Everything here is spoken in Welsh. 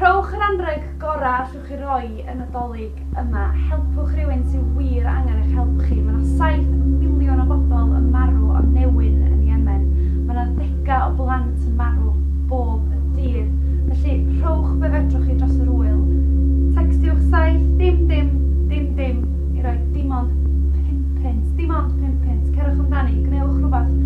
Rhowch yr anreg gorau allwch chi roi yn y dolyg yma. Helpwch rhywun sydd wir angen eich help chi. Mae yna 7 miliwn o bobl yn marw o newyn yn Iemen. Mae yna ddegau o blant yn marw bob dydd. Felly, rhowch be fedrwch chi dros yr wyl. Textiwch saith, dim, dim, dim, dim, i roi dim ond 5 pence, dim ond 5 pence. Cerwch amdani, gwnewch rhywbeth